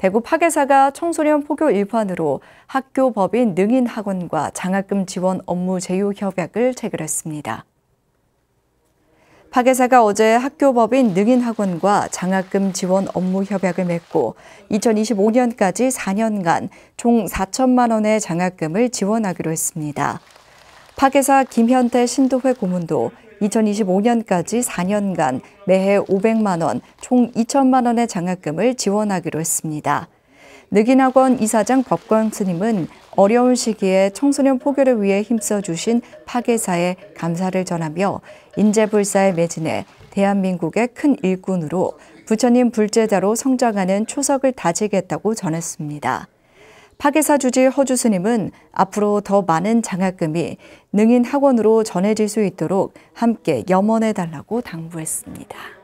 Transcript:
대구 파괴사가 청소년 포교 일환으로 학교 법인 능인 학원과 장학금 지원 업무 제휴 협약을 체결했습니다. 파괴사가 어제 학교법인 능인학원과 장학금 지원 업무 협약을 맺고 2025년까지 4년간 총 4천만 원의 장학금을 지원하기로 했습니다. 파괴사 김현태 신도회 고문도 2025년까지 4년간 매해 500만 원, 총 2천만 원의 장학금을 지원하기로 했습니다. 느긴학원 이사장 법광 스님은 어려운 시기에 청소년 포교를 위해 힘써 주신 파괴사에 감사를 전하며 인재불사에 매진해 대한민국의 큰 일꾼으로 부처님 불제자로 성장하는 초석을 다지겠다고 전했습니다. 파괴사 주지 허주 스님은 앞으로 더 많은 장학금이 능인 학원으로 전해질 수 있도록 함께 염원해 달라고 당부했습니다.